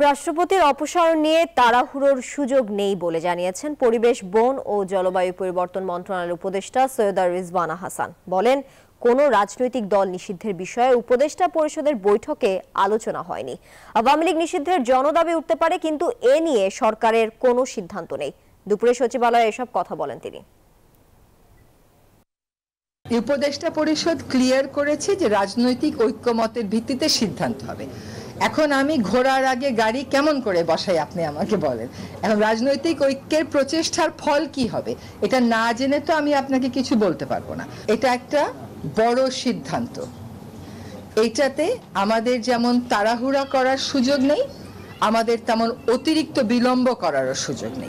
রাষ্ট্রপতির অপসারণ নিয়ে তাড়াহুড়োর সুযোগ নেই বলে জানিয়েছেন পরিবেশ, বন ও জলবায়ু পরিবর্তন মন্ত্রণালয়ের উপদেষ্টা সৈয়দা রিজওয়ানা হাসান। বলেন, কোনো রাজনৈতিক দল নিষিদ্ধের বিষয়ে উপদেষ্টা পরিষদের বৈঠকে আলোচনা হয়নি। আওয়ামী লীগ নিষিদ্ধের জনদাবি উঠতে পারে, কিন্তু এ নিয়ে সরকারের কোনো সিদ্ধান্ত নেই। দুপুরে সচিবালয়ে এসব কথা বলেন তিনি। উপদেষ্টা পরিষদ ক্লিয়ার করেছে যে রাজনৈতিক ঐক্যমতের ভিত্তিতে সিদ্ধান্ত হবে। এখন আমি ঘোরার আগে গাড়ি কেমন করে বসাই, আপনি আমাকে বলেন। এখন রাজনৈতিক ঐক্যের প্রচেষ্টার ফল কি হবে, এটা না জেনে তো আমি আপনাকে কিছু বলতে পারব না। এটা একটা বড় সিদ্ধান্ত। এইটাতে আমাদের যেমন তাড়াহুড়া করার সুযোগ নেই, আমাদের তেমন অতিরিক্ত বিলম্ব করারও সুযোগ নেই।